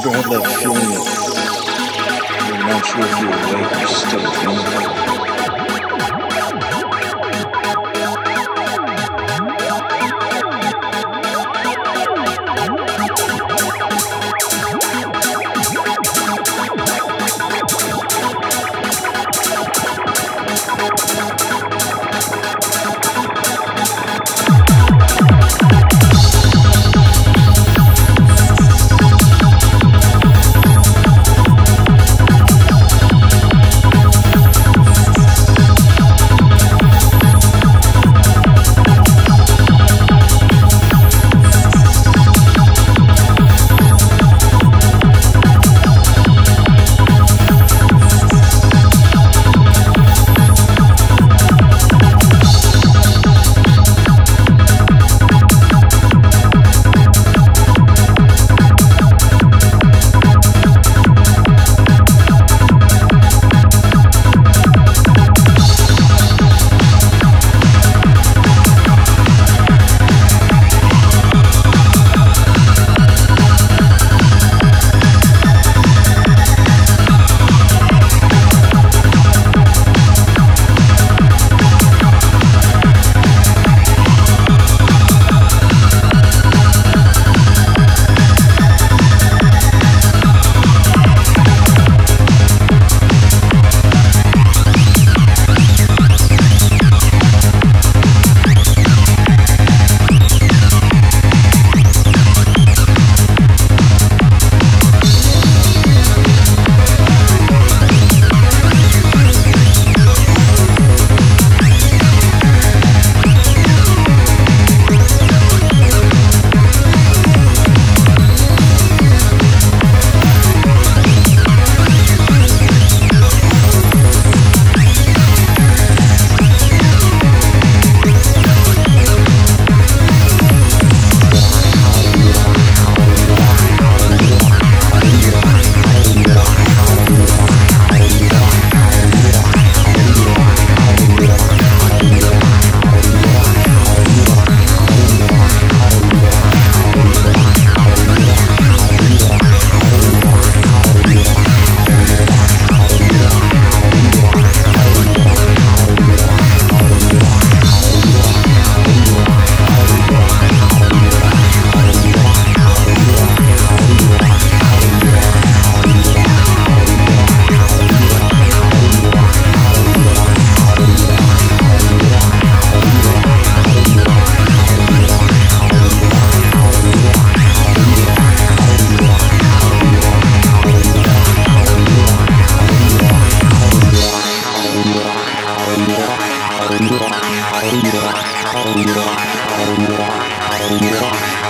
ever have that feeling. That you're not sure if you're awake. Or still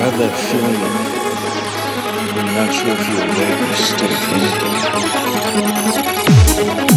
I have that feeling. I'm not sure if you're there or still feel.